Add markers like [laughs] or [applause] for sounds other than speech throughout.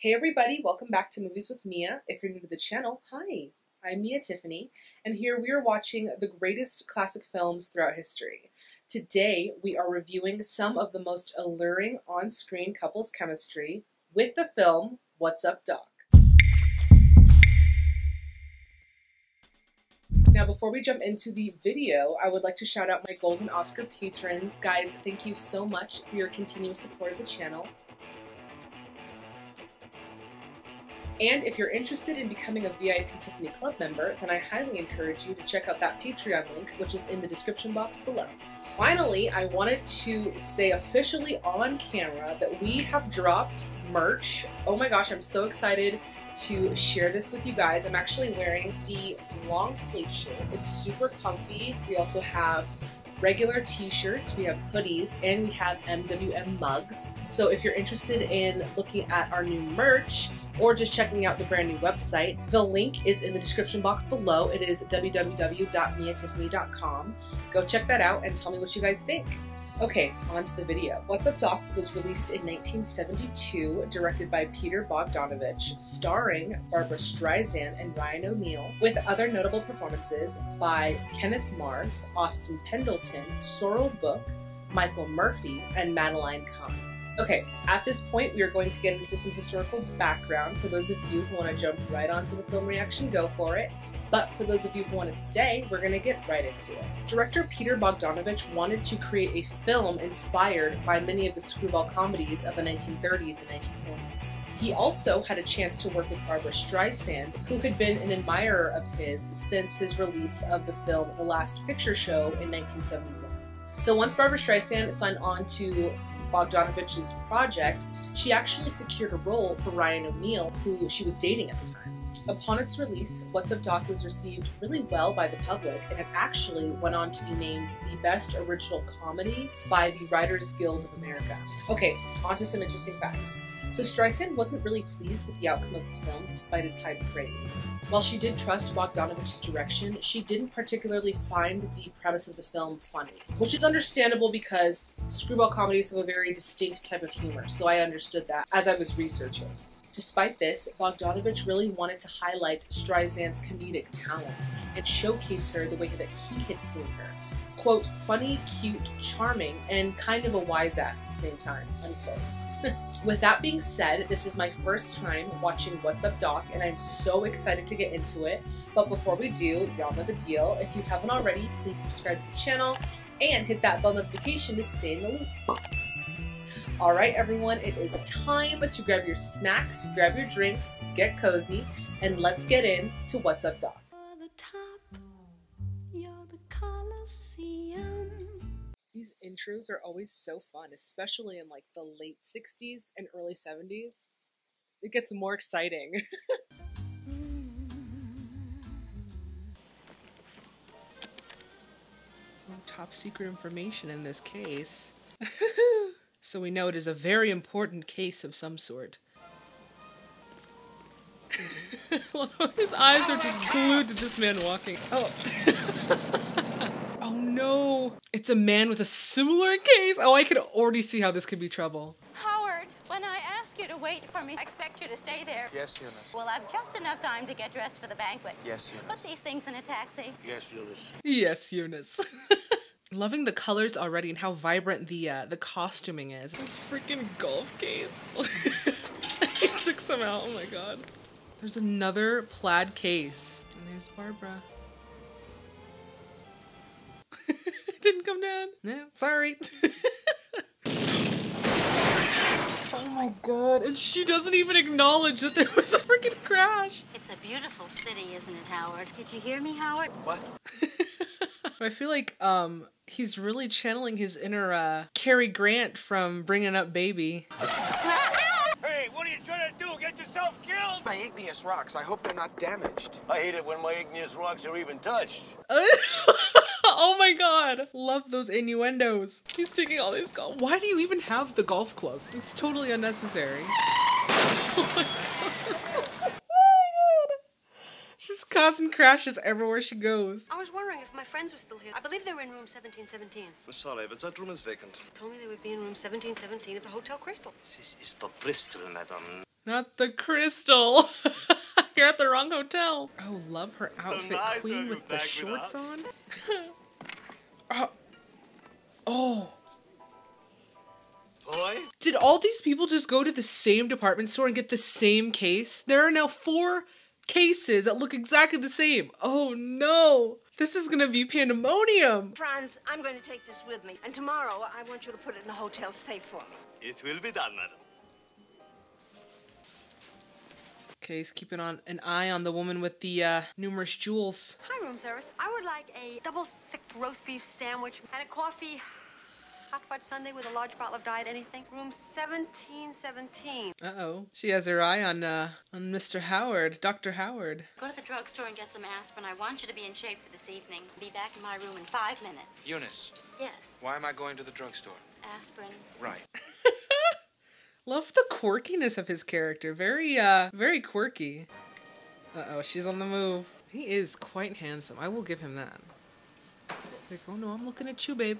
Hey everybody, welcome back to Movies with Mia. If you're new to the channel, hi, I'm Mia Tiffany, and here we are watching the greatest classic films throughout history. Today, we are reviewing some of the most alluring on-screen couples chemistry with the film What's Up Doc. Now, before we jump into the video, I would like to shout out my Golden Oscar patrons. Guys, thank you so much for your continuous support of the channel. And if you're interested in becoming a VIP Tiffany Club member, then I highly encourage you to check out that Patreon link, which is in the description box below. Finally, I wanted to say officially on camera that we have dropped merch. Oh my gosh, I'm so excited to share this with you guys. I'm actually wearing the long sleeve shirt. It's super comfy. We also have regular t-shirts, we have hoodies, and we have MWM mugs. So if you're interested in looking at our new merch or just checking out the brand new website, the link is in the description box below. It is www.miatiffany.com. Go check that out and tell me what you guys think. Okay, on to the video. What's Up Doc was released in 1972, directed by Peter Bogdanovich, starring Barbra Streisand and Ryan O'Neal, with other notable performances by Kenneth Mars, Austin Pendleton, Sorrell Booke, Michael Murphy, and Madeline Kahn. Okay, at this point, we are going to get into some historical background. For those of you who want to jump right onto the film reaction, go for it. But for those of you who want to stay, we're going to get right into it. Director Peter Bogdanovich wanted to create a film inspired by many of the screwball comedies of the 1930s and 1940s. He also had a chance to work with Barbra Streisand, who had been an admirer of his since his release of the film The Last Picture Show in 1971. So once Barbra Streisand signed on to Bogdanovich's project, she actually secured a role for Ryan O'Neal, who she was dating at the time. Upon its release, What's Up Doc was received really well by the public and it actually went on to be named the best original comedy by the Writers Guild of America. Okay, on to some interesting facts. So Streisand wasn't really pleased with the outcome of the film despite its high praise. While she did trust Bogdanovich's direction, she didn't particularly find the premise of the film funny, which is understandable because screwball comedies have a very distinct type of humor, so I understood that as I was researching. Despite this, Bogdanovich really wanted to highlight Streisand's comedic talent and showcase her the way that he had seen her. Quote, funny, cute, charming, and kind of a wise ass at the same time, unquote. [laughs] With that being said, this is my first time watching What's Up Doc, and I'm so excited to get into it. But before we do, y'all know the deal. If you haven't already, please subscribe to the channel and hit that bell notification to stay in the loop. All right, everyone, it is time to grab your snacks, grab your drinks, get cozy, and let's get in to What's Up Doc. These intros are always so fun, especially in like the late 60s and early 70s. It gets more exciting. [laughs] top secret information in this case. [laughs] so we know it is a very important case of some sort. [laughs] His eyes are just glued to this man walking. Oh. [laughs] oh no. It's a man with a similar case. Oh, I can already see how this could be trouble. Howard, when I ask you to wait for me, I expect you to stay there. Yes, Eunice. Well, I've just enough time to get dressed for the banquet. Yes, Eunice. Put these things in a taxi. Yes, Eunice. Yes, Eunice. [laughs] Loving the colors already and how vibrant the uh, the costuming is. This freaking golf case. [laughs] he took some out. Oh my god. There's another plaid case. And there's Barbara. [laughs] Didn't come down. No, sorry. [gasps] oh my god. And she doesn't even acknowledge that there was a freaking crash. It's a beautiful city, isn't it, Howard? Did you hear me, Howard? What? I feel like um he's really channeling his inner uh Cary Grant from Bringing Up Baby. Hey, what are you trying to do? Get yourself killed? My igneous rocks. I hope they're not damaged. I hate it when my igneous rocks are even touched. [laughs] oh my god. Love those innuendos. He's taking all these golf. Why do you even have the golf club? It's totally unnecessary. [laughs] oh my god. She's causing crashes everywhere she goes. I was wondering if my friends were still here. I believe they were in room 1717. I'm sorry, but that room is vacant. Told me they would be in room 1717 at the Hotel Crystal. This is the Bristol, madam. Not the crystal. [laughs] You're at the wrong hotel. Oh, love her outfit. nice Queen with the back with shorts on. oh. [laughs] oh. Boy, Did all these people just go to the same department store and get the same case? There are now four cases that look exactly the same. Oh no. This is gonna be pandemonium. Franz, I'm going to take this with me, and tomorrow I want you to put it in the hotel safe for me. it will be done, madam. Okay, he's keeping on an eye on the woman with the uh, numerous jewels. Hi, room service. I would like a double thick roast beef sandwich and a coffee hot fudge sundae with a large bottle of diet anything. Room 1717. Uh oh. She has her eye on uh on Mr. Howard, Dr. Howard. Go to the drugstore and get some aspirin. I want you to be in shape for this evening. Be back in my room in five minutes. Eunice, Yes, why am I going to the drugstore? aspirin. Right. [laughs] Love the quirkiness of his character. Very uh very quirky. Uh oh, she's on the move. He is quite handsome. I will give him that. Like, oh no, I'm looking at you, babe.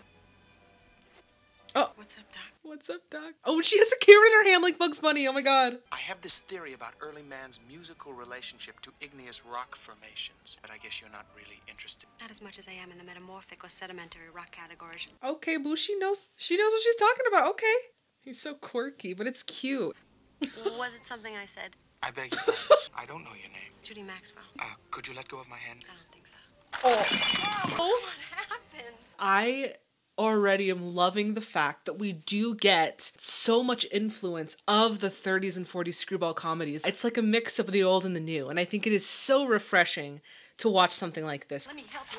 Oh, What's up, Doc? what's up, Doc? Oh, she has a carrot in her hand like Bugs Bunny. Oh my god. I have this theory about early man's musical relationship to igneous rock formations, but I guess you're not really interested. Not as much as I am in the metamorphic or sedimentary rock categories. Okay, Boo, she knows she knows what she's talking about. Okay. He's so quirky, but it's cute. [laughs] Was it something I said? I beg your pardon. [laughs] I don't know your name. Judy Maxwell. Uh, could you let go of my hand? I don't think so. Oh. Oh. What happened? I already am loving the fact that we do get so much influence of the 30s and 40s screwball comedies. It's like a mix of the old and the new, and I think it is so refreshing to watch something like this. Let me help you.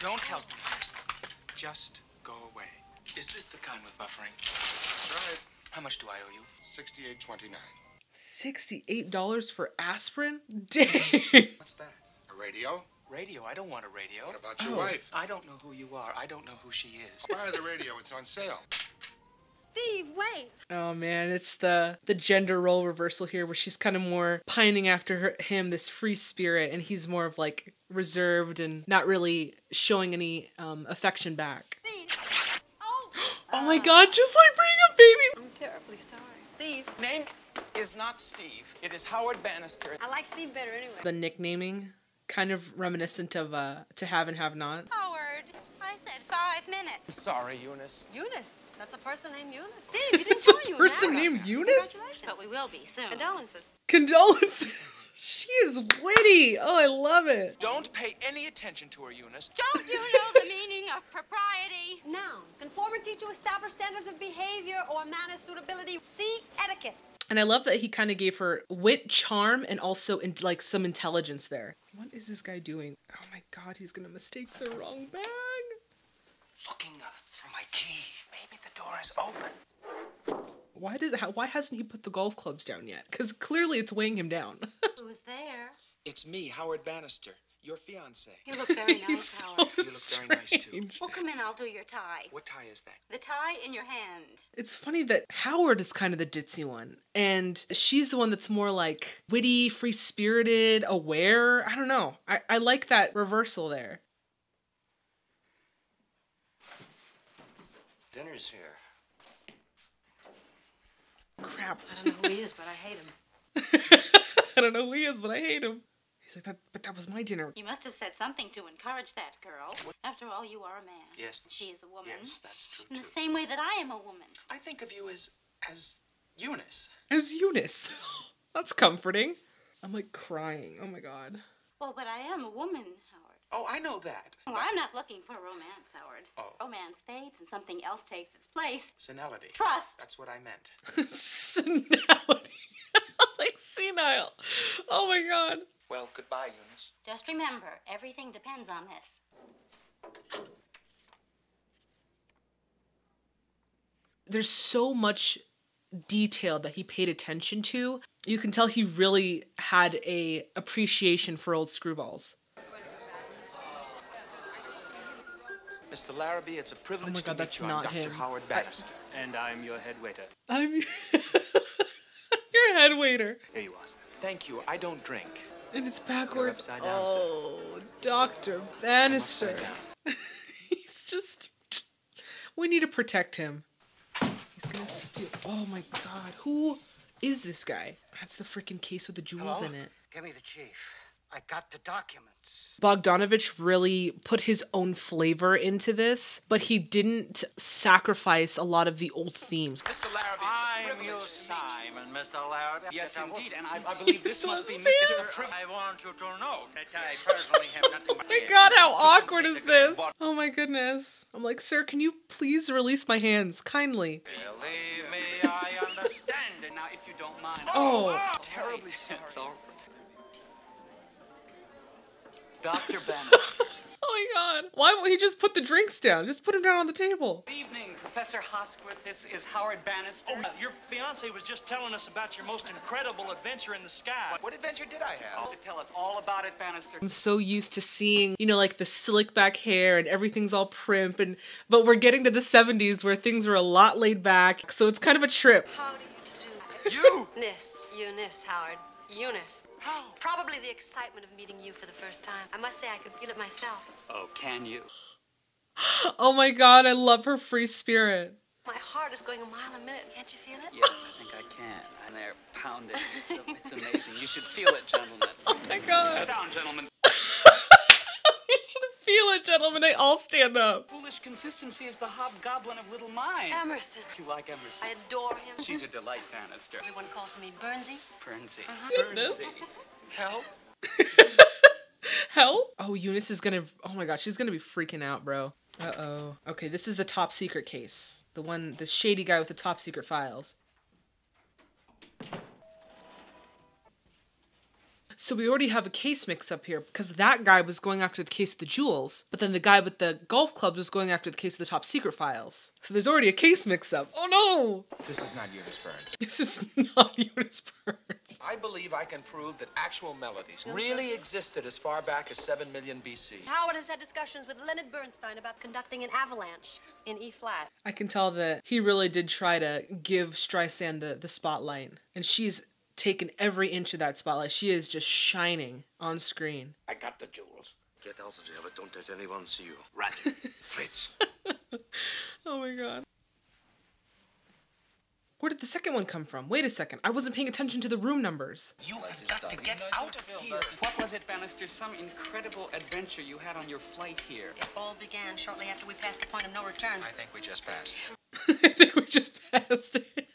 Don't help me. Just go away. Is this the kind with buffering? That's right. How much do I owe you? Sixty-eight twenty-nine. $68 for aspirin? Dang. [laughs] What's that? A radio? Radio. I don't want a radio. What about your Oh. wife? I don't know who you are. I don't know who she is. Buy the radio. It's on sale. Steve, wait. Oh man, it's the the gender role reversal here where she's kind of more pining after her, him this free spirit and he's more of like reserved and not really showing any um, affection back. Steve. Oh, [gasps] Oh my god, just like bringing a baby. I'm terribly sorry. Steve. Name is not Steve. It is Howard Bannister. I like Steve better anyway. The nicknaming kind of reminiscent of uh to have and have not. Howard, I said five minutes. Sorry, Eunice. Eunice. That's a person named Eunice. [laughs] Steve, you didn't It's a you were person married. named Eunice? Congratulations. But we will be soon. Condolences. Condolences. [laughs] she is witty. Oh, I love it. Don't pay any attention to her, Eunice. Don't you know the meaning of propriety? Noun. Conformity to established standards of behavior or manner suitability. See etiquette. And I love that he kind of gave her wit, charm, and also in, like some intelligence there. What is this guy doing? Oh my god, he's gonna mistake the wrong bag. Looking uh, for my key. Maybe the door is open. Why does how, why hasn't he put the golf clubs down yet? Because clearly it's weighing him down. [laughs] Who's there? It's me, Howard Bannister, your fiance. You look very [laughs] nice, so Howard. You look very nice, too. strange. Well, come in. I'll do your tie. What tie is that? The tie in your hand. It's funny that Howard is kind of the ditzy one, and she's the one that's more like witty, free spirited, aware. I don't know. I, I like that reversal there. Dinner's here. Crap. I don't know who he is, but I hate him. [laughs] I don't know who he is, but I hate him. He's like that, but that was my dinner. You must have said something to encourage that girl. After all, you are a man. Yes. She is a woman. Yes, that's true In too. the same way that I am a woman. I think of you as as Eunice. As Eunice. [laughs] that's comforting. I'm like crying. Oh my god. Well, but I am a woman, Howard. Oh, I know that. Well, I'm not looking for romance, Howard. Oh. Romance fades and something else takes its place. Senility. Trust. That's what I meant. [laughs] Senility. [laughs] like senile. Oh my god. Well, goodbye, Eunice. Just remember, everything depends on this. There's so much detail that he paid attention to. You can tell he really had a appreciation for old screwballs. Mr. Larrabee, it's a privilege Oh my to God, meet that's you. I'm Dr. him. Howard Bannister. And I'm your head waiter. I'm [laughs] your head waiter. Here you are, sir. Thank you. I don't drink. And it's backwards. down, sir. oh, Dr. Bannister. [laughs] He's just. We need to protect him. He's gonna steal. Oh my god. Who is this guy? That's the freaking case with the jewels Hello? in it. Give me the chief. I got the documents. Bogdanovich really put his own flavor into this, but he didn't sacrifice a lot of the old themes. Mr. Larrabee, I'm your Simon, Mr. Larrabee. Yes, indeed, and I, I believe this [laughs] must be Mr. Fr- I want you to know that I [laughs] personally have nothing but Oh [laughs] my god, how awkward is this? Oh my goodness. I'm like, sir, can you please release my hands? Kindly. Believe me, I understand. And now, if you don't mind. Oh. terribly sorry. Dr. Banner. Oh [laughs] my god. Why won't he just put the drinks down? Just put them down on the table. Good evening, Professor Hosquith. This is Howard Bannister. Oh, your fiance was just telling us about your most incredible adventure in the sky. what adventure did I have? Oh, to tell us all about it, Bannister. I'm so used to seeing, you know, like the slick back hair and everything's all primp and but we're getting to the 70s where things were a lot laid back. So it's kind of a trip. How do you do? You! Eunice, Eunice, Howard. Eunice. How? Probably the excitement of meeting you for the first time. I must say I could feel it myself. Oh, can you? Oh my god, I love her free spirit. My heart is going a mile a minute. Can't you feel it? Yes, I think I can. And they're pounding. It's, it's amazing. You should feel it, gentlemen. [laughs] Oh my god. Sit down, gentlemen. [laughs] You should feel it, gentlemen. They all stand up. Foolish consistency is the hobgoblin of little minds. Emerson. You like Emerson? I adore him. She's a delight, Bannister. Everyone calls me Burnsey. Princey. Uh-huh. Goodness. Help? [laughs] Help? Oh, Eunice is gonna. Oh my god, she's gonna be freaking out, bro. Uh oh. Okay, this is the top secret case. The one, the shady guy with the top secret files. So we already have a case mix up here because that guy was going after the case of the jewels, but then the guy with the golf clubs was going after the case of the top secret files. So there's already a case mix up. Oh no! This is not Eunice Burns. [laughs] This is not Eunice Burns. I believe I can prove that actual melodies really existed as far back as 7 million BC. Howard has had discussions with Leonard Bernstein about conducting an avalanche in E flat. I can tell that he really did try to give Streisand the, the spotlight. And she's taken every inch of that spotlight. She is just shining on screen. I got the jewels. Get out of there, but don't let anyone see you. Right. [laughs] Fritz. [laughs] Oh my god. Where did the second one come from? Wait a second. I wasn't paying attention to the room numbers. You have got to get out of here. What was it, Bannister? Some incredible adventure you had on your flight here. It all began shortly after we passed the point of no return. I think we just passed. [laughs] I think we just passed it.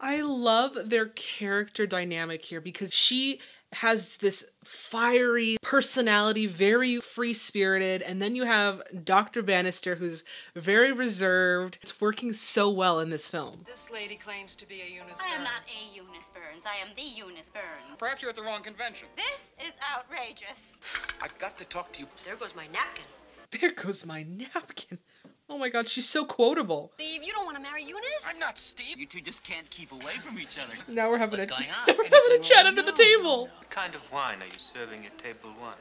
I love their character dynamic here because she has this fiery personality, very free spirited, and then you have Dr. Bannister, who's very reserved. It's working so well in this film. This lady claims to be a Eunice I am Burns. not a Eunice Burns. I am the Eunice Burns. Perhaps you're at the wrong convention. This is outrageous. I've got to talk to you. There goes my napkin. There goes my napkin. Oh my god, she's so quotable. Steve, you don't want to marry Eunice? I'm not Steve. You two just can't keep away from each other. Now we're having a going [laughs] on? we're having a chat under the table. What kind of wine are you serving at table one?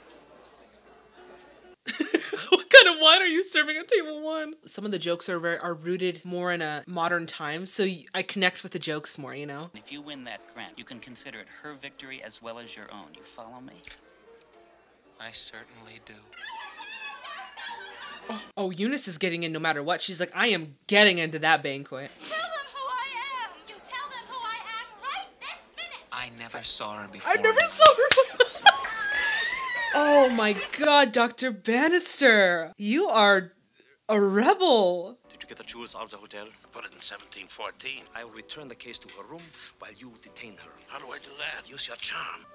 [laughs] what kind of wine are you serving at table one? Some of the jokes are very, are rooted more in a modern time, so I connect with the jokes more. You know. If you win that grant, you can consider it her victory as well as your own. You follow me? I certainly do. Oh, Eunice is getting in no matter what. She's like, I am getting into that banquet. Tell them who I am. You tell them who I am right this minute. I never saw her before. I never saw her. [laughs] oh my god, Dr. Bannister. You are a rebel. Did you get the jewels out of the hotel? I put it in 1714. I will return the case to her room while you detain her. How do I do that? Use your charm.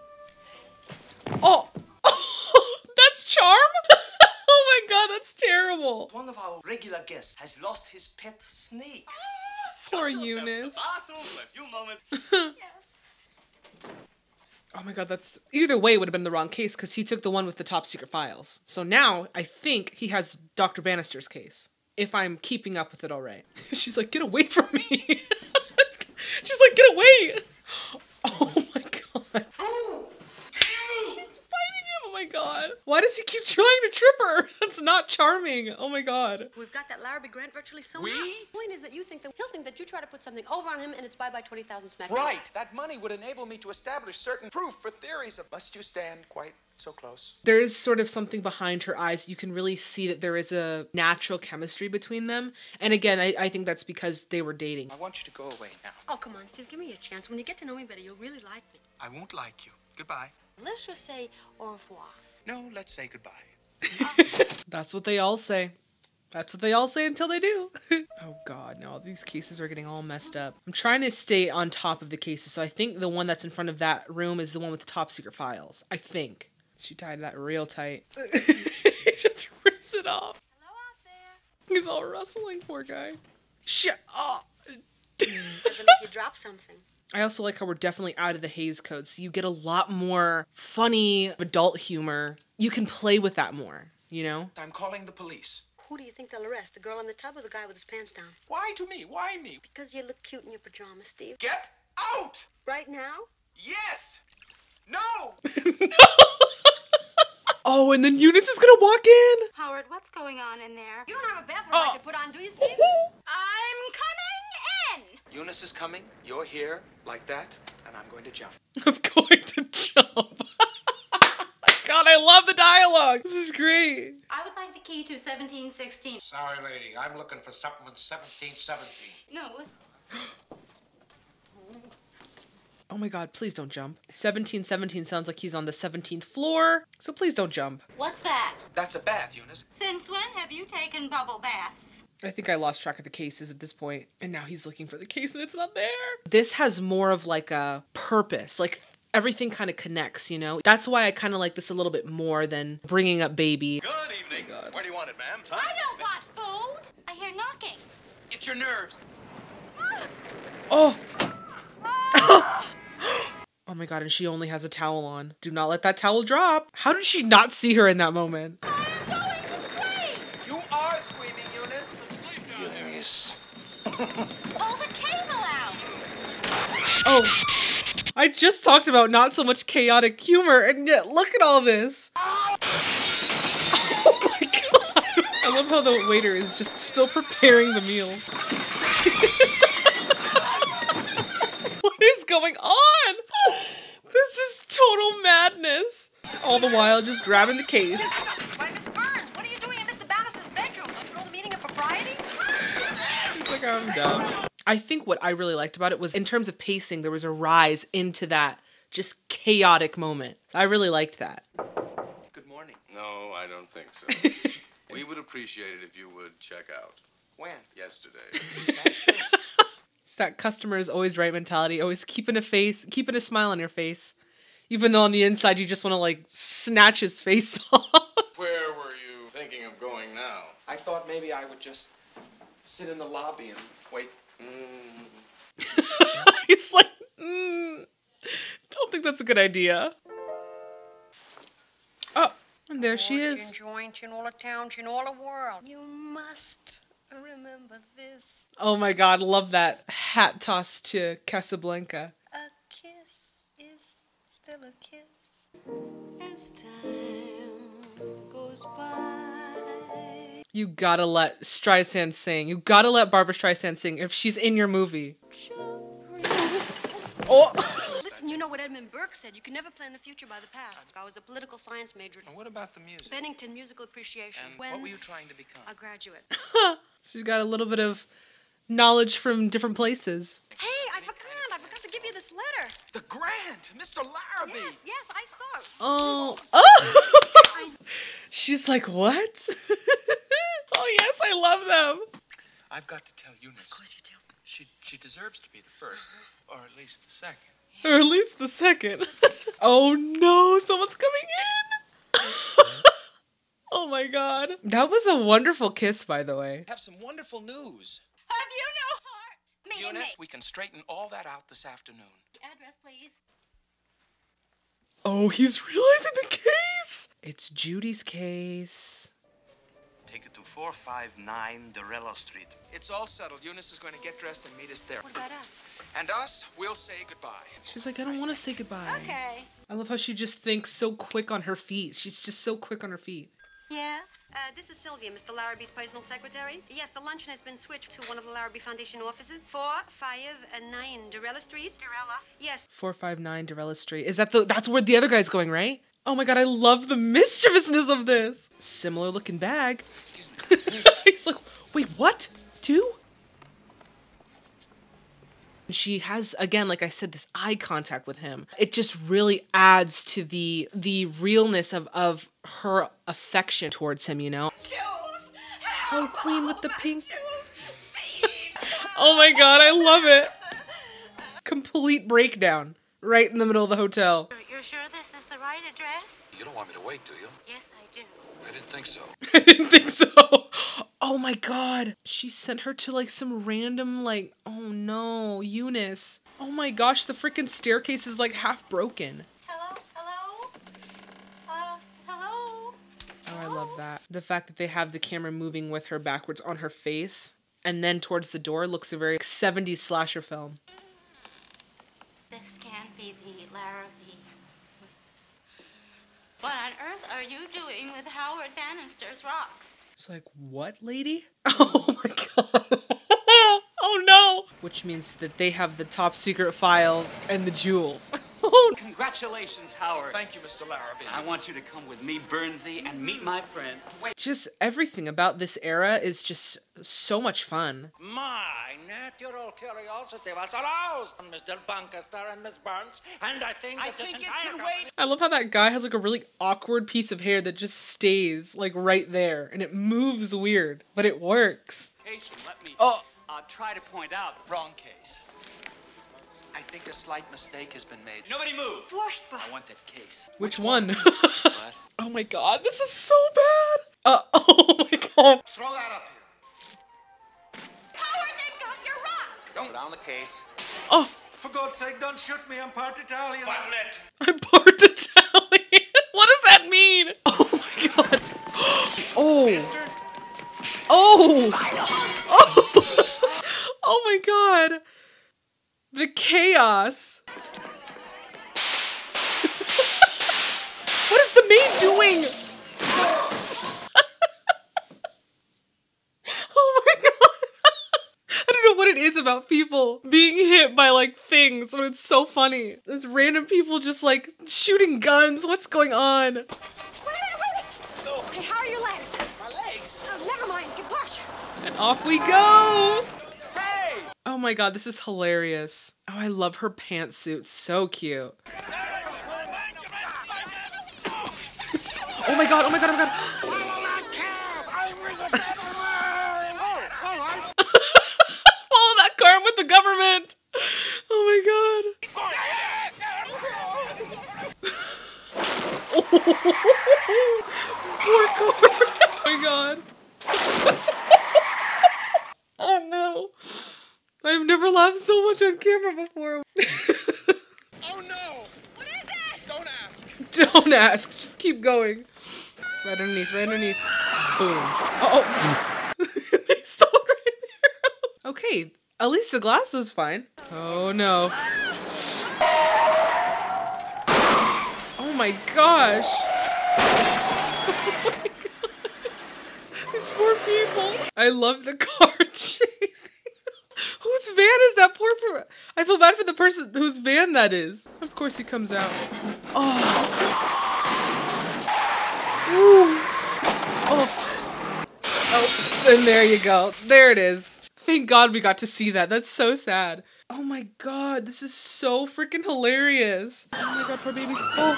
Oh, [laughs] that's charm? [laughs] oh my god, that's terrible. One of our regular guests has lost his pet snake. [laughs] Poor Eunice. Bathroom for a few moments. [laughs] Oh my god, that's either way would have been the wrong case because he took the one with the top secret files. So now I think he has Dr. Bannister's case. If I'm keeping up with it all right. [laughs] She's like, get away from me. She's like, get away. [gasps] Oh my god. She's fighting him. Oh my god. Why does does he keep [laughs] trying to trip her? [laughs] That's not charming. Oh my god. We've got that Larrabee Grant virtually sewn We? up. The point is that you think that he'll think that you try to put something over on him and it's bye bye 20,000 smack. Right. That money would enable me to establish certain proof for theories of. Must you stand quite so close? There is sort of something behind her eyes. You can really see that there is a natural chemistry between them. And again, I, I think that's because they were dating. I want you to go away now. Oh, come on, Steve, give me a chance. When you get to know me better, you'll really like me. I won't like you. Goodbye. Let's just say au revoir. No, let's say goodbye. [laughs] That's what they all say. That's what they all say until they do. [laughs] oh god, no, these cases are getting all messed up. I'm trying to stay on top of the cases, so I think the one that's in front of that room is the one with the top secret files. I think. She tied that real tight. [laughs] he just rips it off. Hello out there. He's all rustling, poor guy. Shut up! I believe you dropped something. I also like how we're definitely out of the Hays Code, so you get a lot more funny adult humor. You can play with that more, you know? I'm calling the police. Who do you think they'll arrest? The girl in the tub or the guy with his pants down? Why to me? Why me? Because you look cute in your pajamas, Steve. Get out! Right now? Yes! No! no! [laughs] Oh, and then Eunice is gonna walk in. Howard, what's going on in there? You don't have a bathrobe oh. I could put on, do you, Steve? [laughs] I'm coming in! Eunice is coming. You're here, like that, and I'm going to jump. [laughs] I'm going to jump. [laughs] God, I love the dialogue. This is great. I would like the key to 1716. Sorry, lady. I'm looking for supplement 1717. No, it [gasps] Oh my god, please don't jump. 1717 sounds like he's on the 17th floor, so please don't jump. What's that? That's a bath, Eunice. Since when have you taken bubble baths? I think I lost track of the cases at this point, and now he's looking for the case and it's not there. This has more of like a purpose, like everything kind of connects, you know? That's why I kind of like this a little bit more than bringing up baby. Good evening. Oh god. Where do you want it, ma'am? I don't want food. I hear knocking. It's your nerves. [gasps] Oh! [gasps] oh my god, and she only has a towel on. Do not let that towel drop. How did she not see her in that moment? You are screaming, Eunice. Eunice. Oh, I just talked about not so much chaotic humor, and yet look at all this. [laughs] Oh my god. I love how the waiter is just still preparing the meal. [laughs] what is going on? This is total madness. All the while just grabbing the case. Why, Miss Burns, what are you doing in Mr. Bannis's bedroom? Don't you know the meaning of propriety? He's like, I'm done. I think what I really liked about it was in terms of pacing, there was a rise into that just chaotic moment. I really liked that. Good morning. No, I don't think so. [laughs] we would appreciate it if you would check out When? yesterday. [laughs] It's that customer is always right mentality, always keeping a face, keeping a smile on your face. Even though on the inside you just want to like snatch his face [laughs] off. Where were you thinking of going now? I thought maybe I would just sit in the lobby and wait. [laughs] He's like, mm, don't think that's a good idea. Oh, and there she is. Joint in all the towns in all the world. You must remember this. Oh my god, love that hat toss to Casablanca. A kiss is still a kiss. As time goes by. You gotta let Streisand sing. You gotta let Barbra Streisand sing if she's in your movie. [laughs] Oh, Listen, you know what Edmund Burke said. You can never plan the future by the past. I was a political science major. And what about the music? Bennington Musical Appreciation. And when what were you trying to become? a graduate. [laughs] she's got a little bit of knowledge from different places. hey, I forgot. I forgot to give you this letter. The Grant, Mr. Larrabee. Yes, yes, I saw it. Oh, [laughs] oh! She's like, what? [laughs] oh yes, I love them. I've got to tell Eunice. Of course you do. She she deserves to be the first, uh-huh. or at least the second. Or at least the second. [laughs] oh no, someone's coming in. [laughs] oh my god. That was a wonderful kiss, by the way. I Have some wonderful news. Have you no heart? Me Eunice, me. we can straighten all that out this afternoon. Address, please. Oh, he's realizing the case. It's Judy's case. Take it to 459 Dorello Street. It's all settled. Eunice is going to get dressed and meet us there. What about us? And us, we'll say goodbye. She's like, I don't want to say goodbye. Okay. I love how she just thinks so quick on her feet. She's just so quick on her feet. Yes? Uh, this is Sylvia, Mr. Larrabee's personal secretary. Yes, the luncheon has been switched to one of the Larrabee Foundation offices. Four, five, and nine, Durella Street. Dorella. Yes. 459 Dorella Street. Is that the that's where the other guy's going, right? Oh my god, I love the mischievousness of this. Similar looking bag. Excuse me. [laughs] He's like, wait, what? Two? And She has again, like I said, this eye contact with him. It just really adds to the the realness of of her affection towards him. You know. Oh, queen with the pink. [laughs] oh my god, I love it. Complete breakdown right in the middle of the hotel. You're sure this is right address? You don't want me to wait, do you? Yes, I do. I didn't think so. [laughs] I didn't think so. Oh my god. She sent her to like some random, like, oh no, Eunice. Oh my gosh, the freaking staircase is like half broken. Hello? Hello? Uh, hello? Oh, I love that. The fact that they have the camera moving with her backwards on her face and then towards the door looks a very 70s slasher film. This can't be the Larrabee. What on earth are you doing with Howard Bannister's rocks? It's like, what, lady? [laughs] Oh my god. Oh no! Which means that they have the top secret files and the jewels. [laughs] Congratulations, Howard. Thank you, Mr. Larrabee. I want you to come with me, Burnsey, and meet my friend. Wait. just everything about this era is just so much fun. My natural curiosity was aroused, Mr. Buncaster and Miss Burns, and I think I that this think it entire can wait. I love how that guy has like a really awkward piece of hair that just stays like right there and it moves weird, but it works. Patient, let me Oh. Uh, try to point out. Wrong case. I think a slight mistake has been made. Nobody move. Furchtbar. I want that case. Which one? What? [laughs] oh my god, this is so bad. Uh, [laughs] oh my god. Throw that up here. Howard, they've got your rock! Don't down the case. Oh, For God's sake, don't shoot me. I'm part Italian. Button it. I'm part [laughs] Italian. what does that mean? Oh my god. [gasps] Oh. Oh. Oh. Oh my god. The chaos. what is the maid doing? [laughs] oh my god. [laughs] I don't know what it is about people being hit by like things, but it's so funny. There's random people just like shooting guns. What's going on? Wait, wait, how are your legs? My legs. Oh, never mind. Get push. And off we go! Oh my god, this is hilarious. Oh, I love her pantsuit. So cute. oh my god, oh my god, oh my god. [laughs] Follow that car I'm with the government. Oh my god. [laughs] Poor car. [laughs] Oh my god. oh no. I've never laughed so much on camera before. [laughs] Oh no! What is it? Don't ask. Don't ask. Just keep going. Right underneath, right underneath. Boom. Oh. [laughs] they saw right there. Okay, at least the glass was fine. Oh no. Oh my gosh. [laughs] Oh my god. These poor people. I love the car chasing. Whose van is that poor per- I feel bad for the person whose van that is. Of course he comes out. Oh. Ooh. Oh. Oh, and there you go. There it is. Thank God we got to see that. That's so sad. Oh my god, this is so freaking hilarious. Oh my god, poor babies. Oh.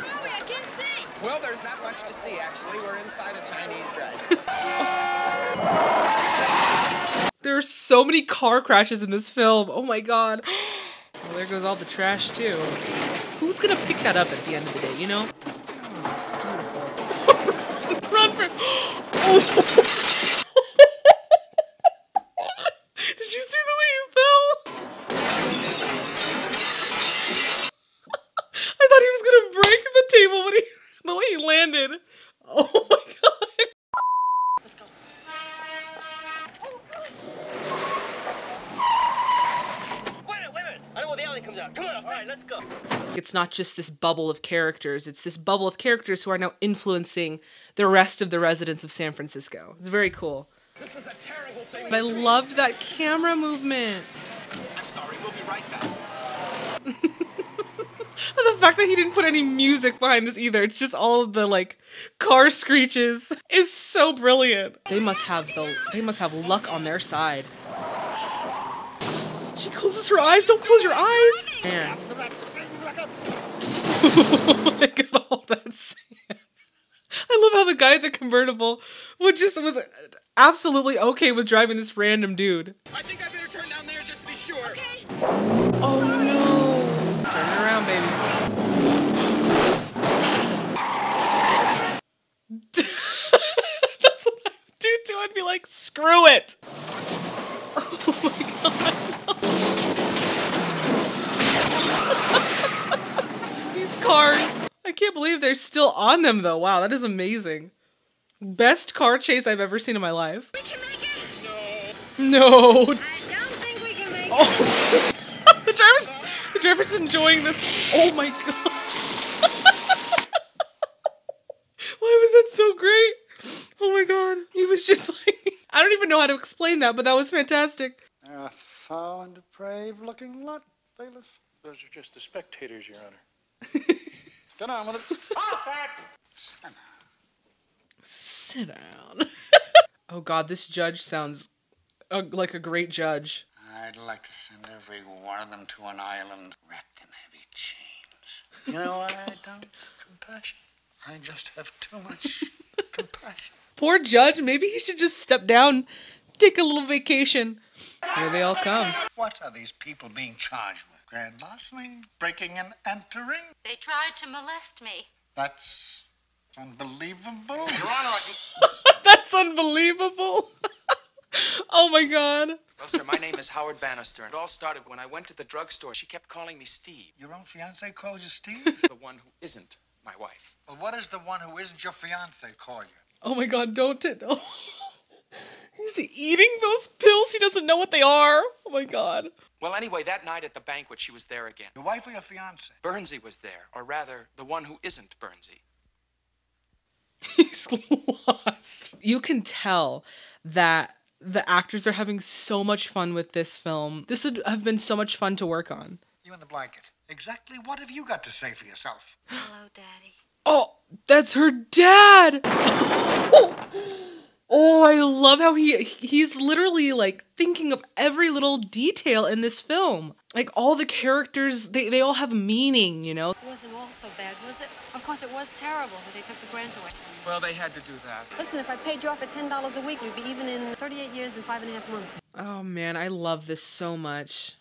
Hurry, I can't see. Well, there's not much to see, actually. We're inside a Chinese dragon. [laughs] [laughs] There are so many car crashes in this film. Oh my god. [gasps] Well, there goes all the trash too. Who's gonna pick that up at the end of the day, you know? That was beautiful. [laughs] Run for [gasps] oh. It's not just this bubble of characters, it's this bubble of characters who are now influencing the rest of the residents of San Francisco. It's very cool. This is a terrible thing. But I loved that camera movement. I'm sorry, we'll be right back. [laughs] The fact that he didn't put any music behind this either. It's just all of the like car screeches is so brilliant. They must have the they must have luck on their side. She closes her eyes. Don't close your eyes. Man. [laughs] Look at all that sand. I love how the guy at the convertible would just was absolutely okay with driving this random dude. I think I better turn down there just to be sure. Oh no! Turn it around, baby. [laughs] That's what I would do too. I'd be like, screw it. Oh my god. These cars. I can't believe they're still on them though. Wow, that is amazing. Best car chase I've ever seen in my life. No. Oh. the driver's the driver's enjoying this. Oh my god. [laughs] Why was that so great? Oh my god. He was just [laughs] like I don't even know how to explain that, but that was fantastic. A foul and depraved looking lot, bailiff. Those are just the spectators, Your Honor. [laughs] Get on with it. Sit down. [laughs] oh god, this judge sounds uh, like a great judge. I'd like to send every one of them to an island wrapped in heavy chains. You know why I don't? Have compassion. I just have too much [laughs] compassion. Poor judge, maybe he should just step down, take a little vacation. Here they all come. What are these people being charged with? Grand larceny? Breaking and entering? They tried to molest me. That's unbelievable. Your Honor, I [laughs] That's unbelievable. [laughs] oh my god. Well, sir, my name is Howard Bannister. It all started when I went to the drugstore. She kept calling me Steve. Your own fiance calls you Steve? [laughs] the one who isn't my wife. well, what does the one who isn't your fiance call you? Oh my god, don't it? Oh. He's eating those pills. He doesn't know what they are. Oh my god. Well, anyway, that night at the banquet, she was there again. Your wife or your fiance? Burnsey was there, or rather, the one who isn't Burnsey. [laughs] He's lost. You can tell that the actors are having so much fun with this film. This would have been so much fun to work on. You in the blanket. Exactly what have you got to say for yourself? Hello, Daddy. Oh, that's her dad. [laughs] [laughs] Oh, I love how he he's literally like thinking of every little detail in this film. Like all the characters, they, they all have meaning, you know? It wasn't all so bad, was it? Of course, it was terrible that they took the grant away from me. Well, they had to do that. Listen, if I paid you off at $10 a week, we'd be even in 38 years and five and a half months. Oh man, I love this so much.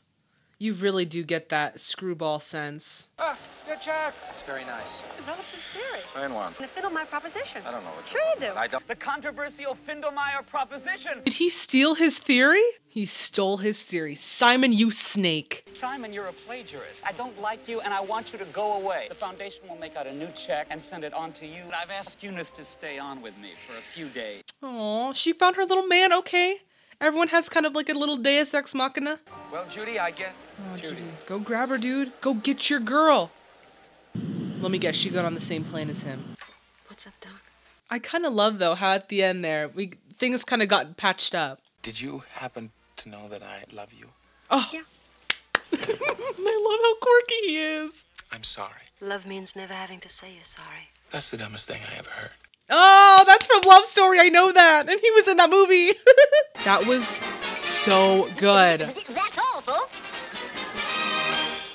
You really do get that screwball sense. Ah, your check. It's very nice. Develop this theory. And one. The fiddle my proposition. I don't know what Sure you do. I don't. The controversial Findelmeyer proposition. Did he steal his theory? He stole his theory. Simon, you snake. Simon, you're a plagiarist. I don't like you and I want you to go away. The foundation will make out a new check and send it on to you. I've asked Eunice to stay on with me for a few days. Aw, she found her little man, okay. Everyone has kind of like a little deus ex machina. Well, Judy, I get. Oh, Judy. Go grab her, dude. Go get your girl. Let me guess, she got on the same plane as him. What's up, Doc? I kind of love though how at the end there we things kind of got patched up. Did you happen to know that I love you? Oh, Yeah. [laughs] I love how quirky he is. I'm sorry. Love means never having to say you're sorry. That's the dumbest thing I ever heard. Oh, that's from Love Story. I know that, and he was in that movie. [laughs] that was so good. [laughs] That's all, folks.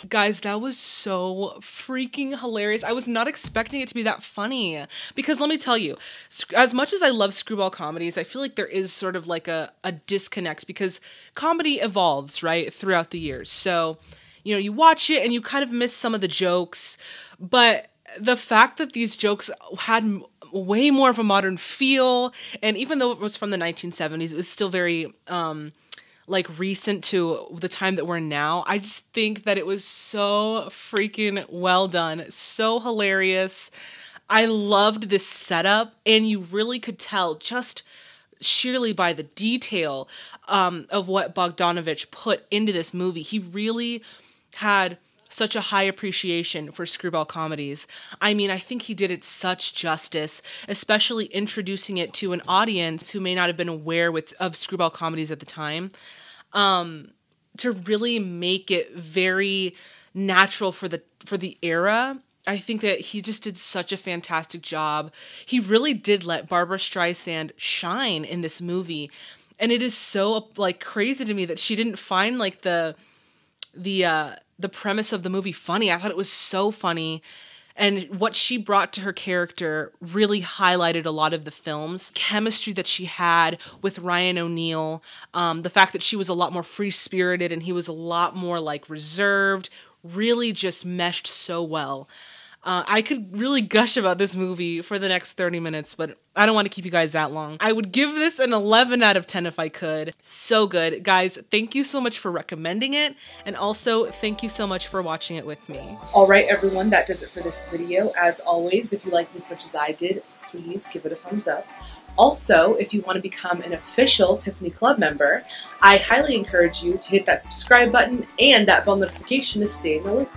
Guys, that was so freaking hilarious. I was not expecting it to be that funny. Because let me tell you, as much as I love screwball comedies, I feel like there is sort of like a, a disconnect because comedy evolves, right, throughout the years. So, you know, you watch it and you kind of miss some of the jokes. But the fact that these jokes had way more of a modern feel, and even though it was from the 1970s, it was still very. Um, like recent to the time that we're now. I just think that it was so freaking well done, so hilarious. I loved this setup, and you really could tell just sheerly by the detail um, of what Bogdanovich put into this movie. He really had such a high appreciation for screwball comedies. I mean, I think he did it such justice, especially introducing it to an audience who may not have been aware with of screwball comedies at the time. Um, to really make it very natural for the for the era. I think that he just did such a fantastic job. He really did let Barbra Streisand shine in this movie. And it is so like crazy to me that she didn't find like the the uh the premise of the movie funny. I thought it was so funny. And what she brought to her character really highlighted a lot of the film's chemistry that she had with Ryan O'Neal. Um, the fact that she was a lot more free spirited and he was a lot more like reserved really just meshed so well. Uh, I could really gush about this movie for the next 30 minutes, but I don't want to keep you guys that long. I would give this an 11 out of 10 if I could. So good. Guys, thank you so much for recommending it, and also thank you so much for watching it with me. All right, everyone, that does it for this video. As always, if you liked as much as I did, please give it a thumbs up. Also, if you want to become an official Tiffany Club member, I highly encourage you to hit that subscribe button and that bell notification to stay in the loop.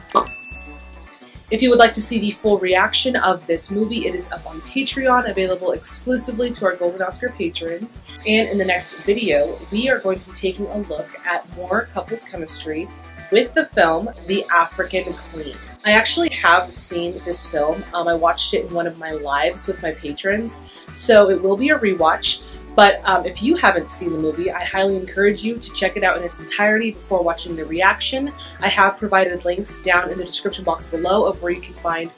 If you would like to see the full reaction of this movie, it is up on Patreon, available exclusively to our Golden Oscar patrons. And in the next video, we are going to be taking a look at more couples chemistry with the film The African Queen. I actually have seen this film. Um, I watched it in one of my lives with my patrons, so it will be a rewatch. But um, if you haven't seen the movie, I highly encourage you to check it out in its entirety before watching the reaction. I have provided links down in the description box below of where you can find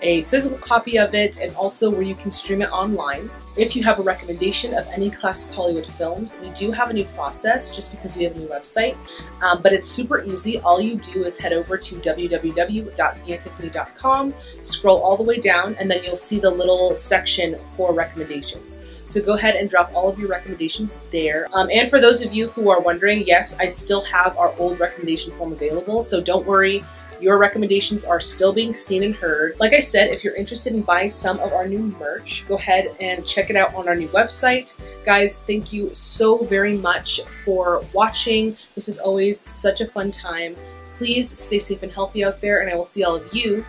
a physical copy of it and also where you can stream it online. If you have a recommendation of any classic Hollywood films, we do have a new process just because we have a new website, um, but it's super easy. All you do is head over to www.miatiffany.com, scroll all the way down, and then you'll see the little section for recommendations. So go ahead and drop all of your recommendations there. Um, and for those of you who are wondering, yes, I still have our old recommendation form available. So don't worry, your recommendations are still being seen and heard. Like I said, if you're interested in buying some of our new merch, go ahead and check it out on our new website. Guys, thank you so very much for watching. This is always such a fun time. Please stay safe and healthy out there, and I will see all of you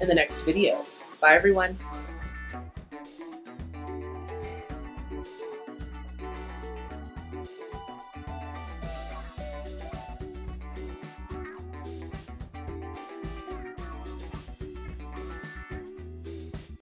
in the next video. Bye, everyone.